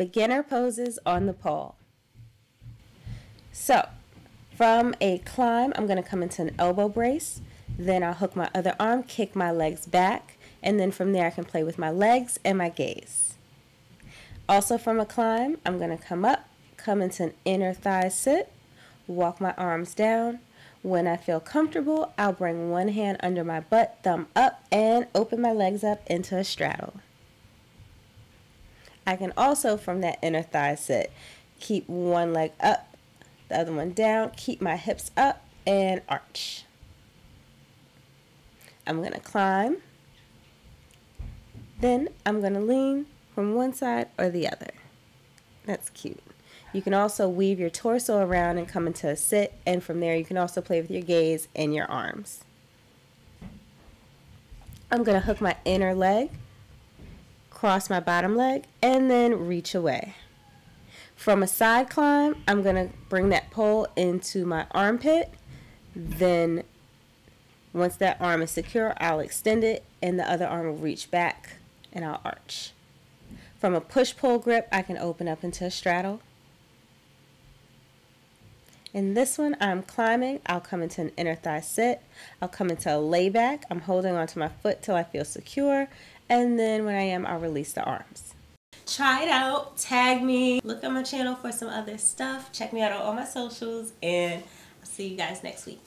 beginner poses on the pole. So, from a climb, I'm going to come into an elbow brace. Then I'll hook my other arm, kick my legs back, and then from there I can play with my legs and my gaze. Also from a climb, I'm going to come up, come into an inner thigh sit, walk my arms down. When I feel comfortable, I'll bring one hand under my butt, thumb up, and open my legs up into a straddle. I can also, from that inner thigh sit, keep one leg up, the other one down, keep my hips up, and arch. I'm going to climb. Then I'm going to lean from one side or the other. That's cute. You can also weave your torso around and come into a sit, and from there you can also play with your gaze and your arms. I'm going to hook my inner leg, cross my bottom leg, and then reach away. From a side climb, I'm going to bring that pole into my armpit, then once that arm is secure, I'll extend it and the other arm will reach back and I'll arch. From a push-pull grip, I can open up into a straddle. In this one, I'm climbing. I'll come into an inner thigh sit. I'll come into a layback. I'm holding onto my foot till I feel secure. And then when I am, I'll release the arms. Try it out. Tag me. Look at my channel for some other stuff. Check me out on all my socials. And I'll see you guys next week.